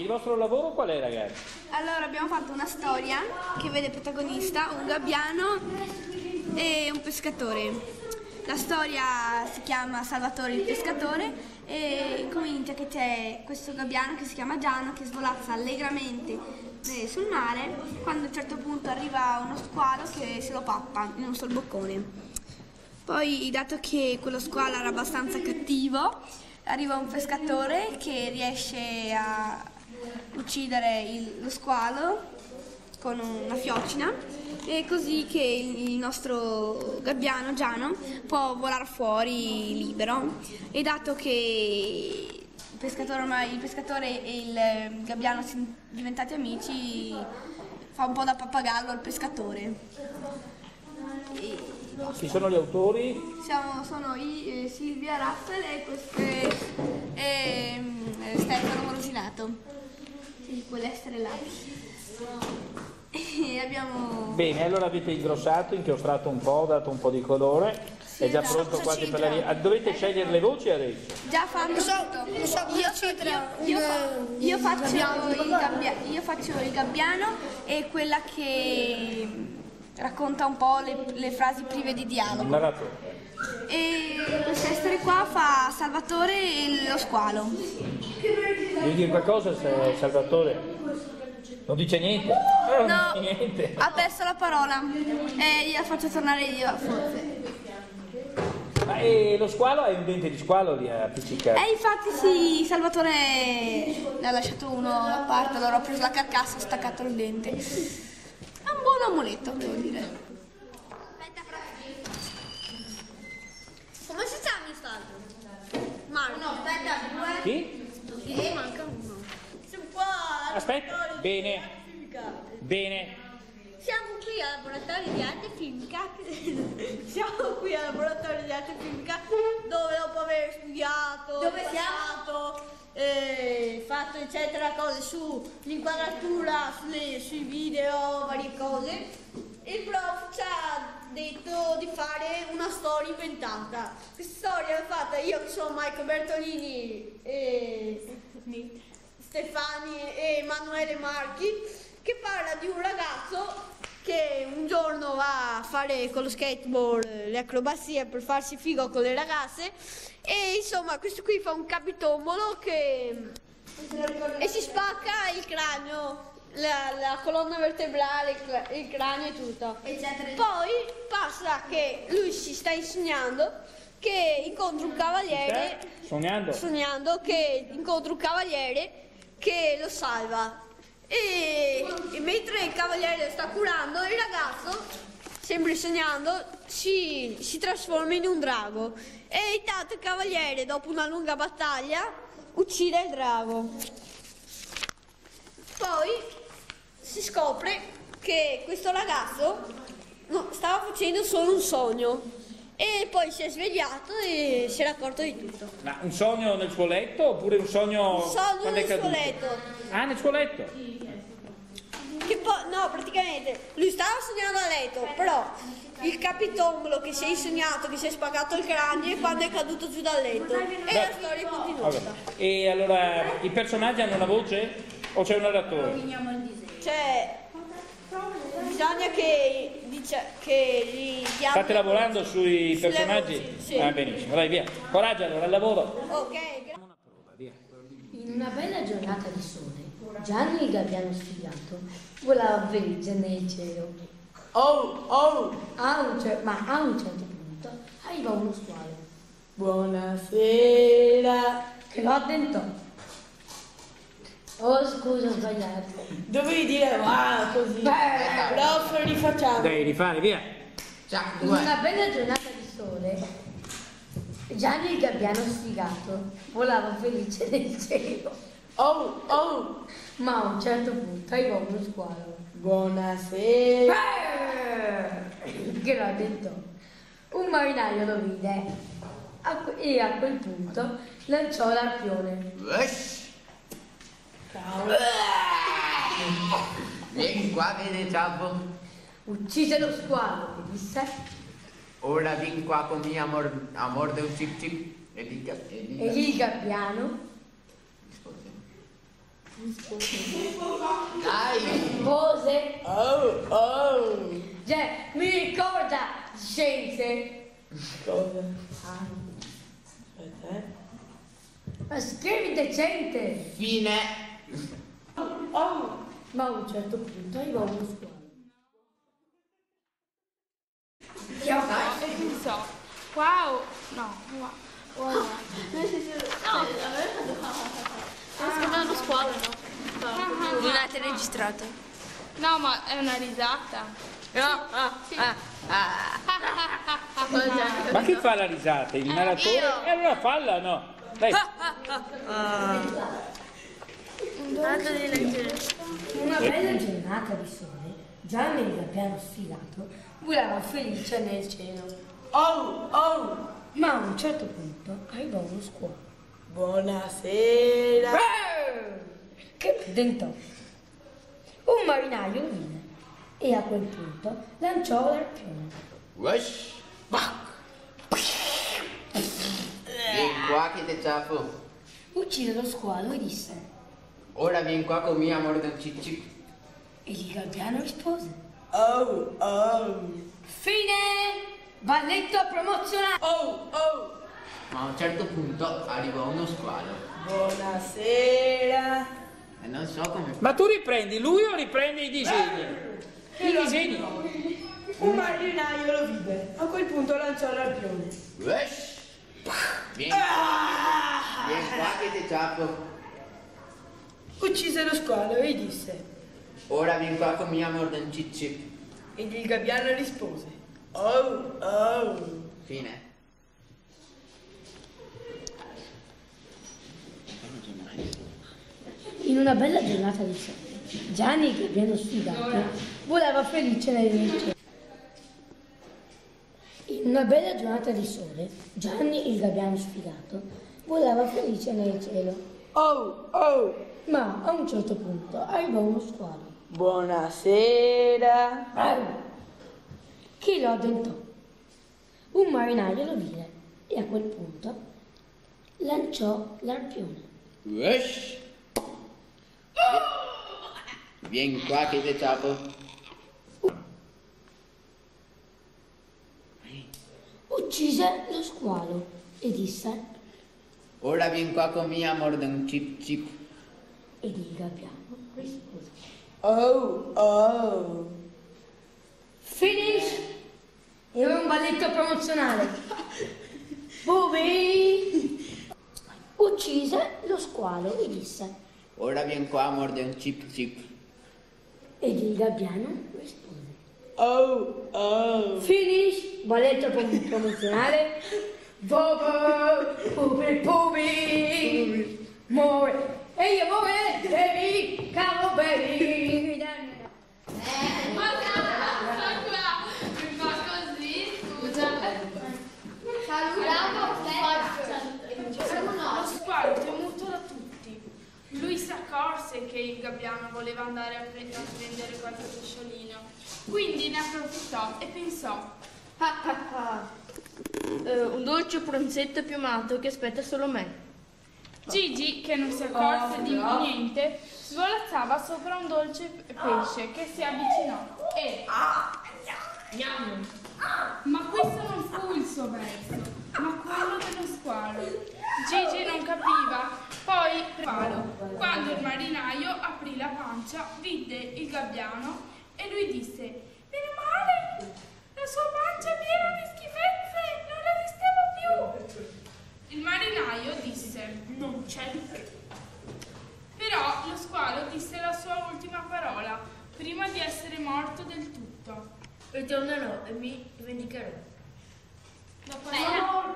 Il vostro lavoro qual è ragazzi? Allora abbiamo fatto una storia che vede protagonista un gabbiano e un pescatore. La storia si chiama Salvatore il pescatore e comincia che c'è questo gabbiano che si chiama Giano che svolazza allegramente eh, sul mare quando a un certo punto arriva uno squalo che se lo pappa in un sol boccone. Poi dato che quello squalo era abbastanza cattivo arriva un pescatore che riesce a uccidere il- lo squalo con una fiocina e così che il nostro gabbiano Giano può volare fuori libero e dato che il pescatore, ormai- il pescatore e il gabbiano sono diventati amici fa un po' da pappagallo al pescatore. E Chi sono gli autori? siamo, sono io, eh, Silvia Raffel e, queste, e, mm, Stefano Morosinato. Sì, quell'essere là. E abbiamo... Bene, allora avete ingrossato, inchiostrato un po', dato un po' di colore. È già pronto quasi per la ri- ah, Dovete scegliere le voci adesso. Già fatto tutto. Io, io- io fa- io faccio il gabbia- io faccio il gabbiano e quella che racconta un po' le, le frasi prive di dialogo. narratore. E quest'essere qua fa Salvatore e lo squalo. Devi dire qualcosa, Salvatore? Non dice niente? Eh, non No, dice niente. ha perso la parola. E io la faccio tornare io, forse. Ma e lo squalo è un dente di squalo lì appiccicato? E infatti sì, Salvatore ne ha lasciato uno da parte, allora ho preso la carcassa e ho staccato il dente. Amuleto, devo dire. Come si chiama stato? Marco. No, aspetta, due. Chi? E manca uno. Siamo qua. al Aspetta, bene. Bene. Siamo qui al laboratorio di arte filmica. Siamo qui al laboratorio di arte filmica dove dopo aver studiato, Dove passato, eh, fatto eccetera cose sull'inquadratura, sui video, cose, il prof ci ha detto di fare una storia inventata. Questa storia l'ho fatta? Io che sono Michael Bertolini e Stefani e Emanuele Marchi che parla di un ragazzo che un giorno va a fare con lo skateboard le acrobazie per farsi figo con le ragazze. E insomma questo qui fa un capitombolo che e si spacca il cranio la, la colonna vertebrale, il il cranio e tutto. Poi passa che lui si sta insegnando che incontra un cavaliere sognando? sognando che incontra un cavaliere che lo salva. E, e mentre il cavaliere lo sta curando, il ragazzo, sempre sognando, si, si trasforma in un drago. E intanto il cavaliere, dopo una lunga battaglia, uccide il drago. Poi si scopre che questo ragazzo no, stava facendo solo un sogno. E poi si è svegliato e si era accorto di tutto. Ma un sogno nel suo letto oppure un sogno Sogno quando è nel suo caduto? letto. Ah, nel suo letto? Che poi, no, praticamente, lui stava sognando a letto, però il capitombolo che si è insegnato, che si è spaccato il cranio e quando è caduto giù dal letto. E la storia è continuata. Vabbè. E allora i personaggi hanno una voce o c'è un narratore? Cioè, bisogna che, dice, che gli diamo... State lavorando sui personaggi? voci, sì. Ah, benissimo, dai via. Coraggio allora, al lavoro. Ok, grazie. In una bella giornata di sole, Gianni il gabbiano sfigato volava felice nel cielo. Oh, oh, A un cer- ma a un certo punto arriva uno squalo buonasera. che lo addentò. Oh scusa, ho sbagliato. Dovevi dire wow così. Prof, rifacciamo. Dai, rifare, via. In una bella giornata di sole, Gianni il gabbiano sfigato volava felice nel cielo. Oh, oh, Ma a un certo punto arrivò uno squalo buonasera. che lo addentò. Un marinaio lo vide e a quel punto lanciò l'arpione. Vede Ciabbo. Uccise lo squalo e disse Ora vieni qua con me a, mor- a mordere un cip cip. E dica, e dica. e il gabbiano Dai! Pose. Oh, oh. Cioè, mi ricorda scienze. Cosa? Eh. Ma scrivi decente. Fine! Oh, Ma a un certo punto arriva uno squalo. E pensò, wow, no, wow, wow, wow. Sembra uno squalo, no? Non avete registrato? No, ma è una risata. Ma chi fa la risata? Il narratore? E allora falla, no? Dai, Tanto di leggere. Una bella giornata di sole, Gianni il gabbiano sfilato volava felice nel cielo. oh, oh. Ma a un certo punto arrivò uno squalo. Buonasera. Che tentò. Un marinaio vide e a quel punto lanciò l'arpione. Wesh! Vieni qua che ti ciaffo. Uccise lo squalo e disse. Ora vieni qua con mia amor del ciccic. E il gabbiano rispose. Oh, oh. Fine! Balletto promozionale! Oh, oh. Ma a un certo punto arrivò uno squalo. Buonasera. E non so come ma tu riprendi lui o riprendi i disegni? I disegni? Un marinaio lo vide. A quel punto lanciò l'arpione. Wesh! Vieni qua. Vieni qua che ti ciaffo. Uccise lo squalo e disse. Ora vieni qua con mia ciccic. Ed il gabbiano rispose. Oh, oh. Fine. In una bella giornata di sole, Gianni, il gabbiano sfidato, volava felice nel cielo. In una bella giornata di sole, Gianni, il gabbiano sfidato, volava felice nel cielo. Oh, oh. Ma a un certo punto arrivò uno squalo. Buonasera. Arr! Chi lo addentò? Un marinaio lo vide e a quel punto lanciò l'arpione. Wesh! Vieni qua che ti ciaffo. Uccise lo squalo e disse Ora vieni qua con mia amor del ciccic. ed il gabbiano rispose. Oh, oh. Finish! Era un balletto promozionale. Bobby! Uccise lo squalo e disse Ora vieni qua amor del chip chip. ed il gabbiano rispose. Oh, oh. Finish! Balletto prom- promozionale. Bobby! Bobby! Bobby! Muore! Ehi, muore! Baby! Cavo, baby! Ma sta qua, mi fa così, scusa. Lo squalo temuto da tutti. Lui si accorse che il gabbiano voleva andare a, a prendere qualche pesciolino, quindi ne approfittò e pensò, Ah, ah, ah. Eh, un dolce pranzetto piumato che aspetta solo me. Gigi, che non si accorse di niente, svolazzava sopra un dolce pesce che si avvicinò e... Ma questo non fu il suo verso, ma quello dello squalo. Gigi non capiva, poi squalo. Quando il marinaio aprì la pancia, vide il gabbiano e lui disse: Meno male! La sua pancia Marinaio disse: Non c'è di che. Però lo squalo disse la sua ultima parola prima di essere morto del tutto. Ritornerò e mi vendicherò. Dopo la